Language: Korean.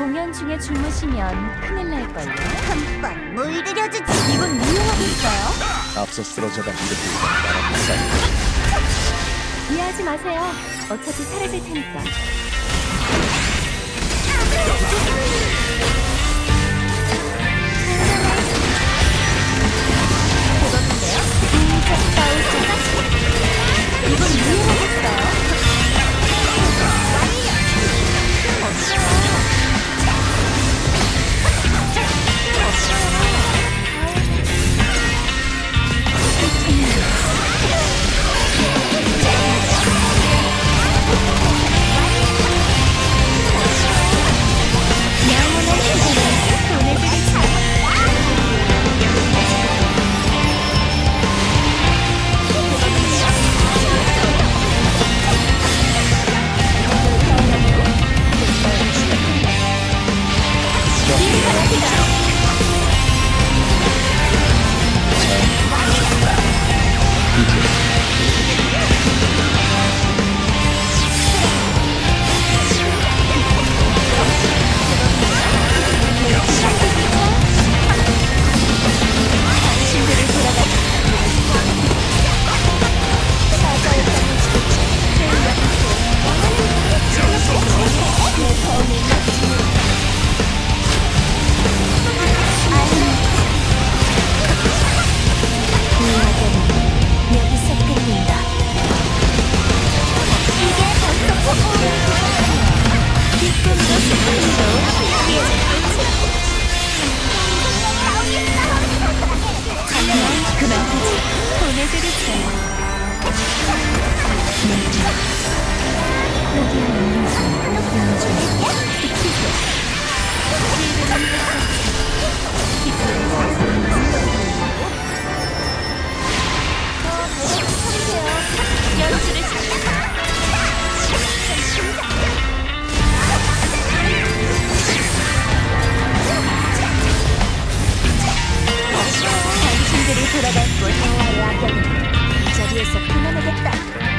훈련 중에 주무시면 큰일 날걸요. 한번 물들여주지. 이건 유용하겠어요? 앞서 나랑 싸이 이해하지 마세요. 어차피 사라질 테니까. 돌아갔고 나와의 악연은 이 자리에서 끊어내겠다.